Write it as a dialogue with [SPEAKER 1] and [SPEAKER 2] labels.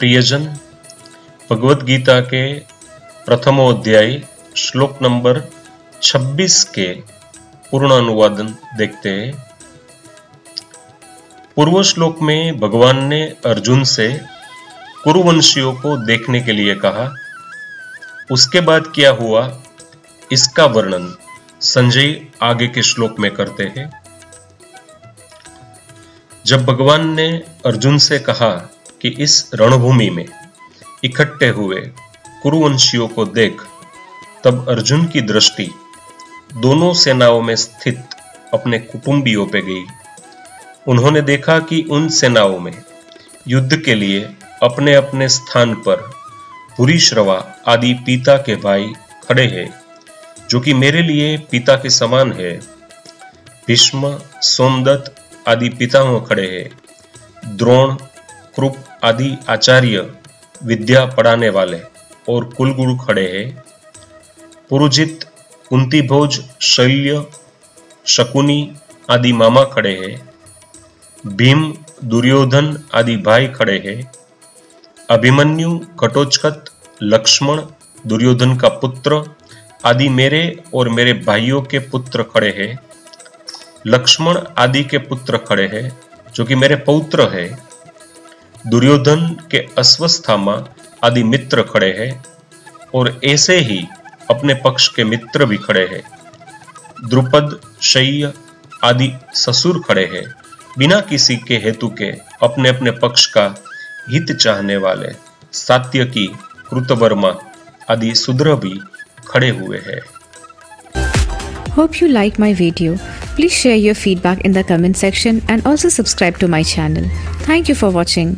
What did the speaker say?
[SPEAKER 1] प्रियजन भगवत गीता के प्रथमोध्याय, श्लोक नंबर 26 के पूर्ण अनुवादन देखते हैं। पूर्व श्लोक में भगवान ने अर्जुन से कुरुवंशियों को देखने के लिए कहा, उसके बाद क्या हुआ, इसका वर्णन संजय आगे के श्लोक में करते हैं। जब भगवान ने अर्जुन से कहा कि इस रणभूमि में इकट्ठे हुए कुरुवंशियों को देख तब अर्जुन की दृष्टि दोनों सेनाओं में स्थित अपने कुटुंबियों पे गई। उन्होंने देखा कि उन सेनाओं में युद्ध के लिए अपने अपने स्थान पर भूरिश्रवा आदि पिता के भाई खड़े हैं, जो कि मेरे लिए पिता के समान है। भीष्म, सोमदत्त आदि पितामह खड़े हैं। द्रोण कृप आदि आचार्य विद्या पढ़ाने वाले और कुलगुरु खड़े हैं। पुरुजित कुंती भोज शल्य, शकुनी आदि मामा खड़े हैं। भीम, दुर्योधन आदि भाई खड़े हैं। अभिमन्यु, कटोचकत, लक्ष्मण, दुर्योधन का पुत्र आदि मेरे और मेरे भाइयों के पुत्र खड़े हैं। लक्ष्मण आदि के पुत्र खड़े हैं, जो कि मेरे पौत्र है। दुर्योधन के अस्वस्थामा आदि मित्र खड़े हैं और ऐसे ही अपने पक्ष के मित्र भी खड़े हैं। द्रुपद, शय्य आदि ससुर खड़े हैं। बिना किसी के हेतु के अपने अपने पक्ष का हित चाहने वाले सात्य की कृतवर्मा आदि शूद्र भी खड़े हुए हैं।
[SPEAKER 2] Hope you like my video please share your feedback in the comment section and also subscribe to my channel thank you for watching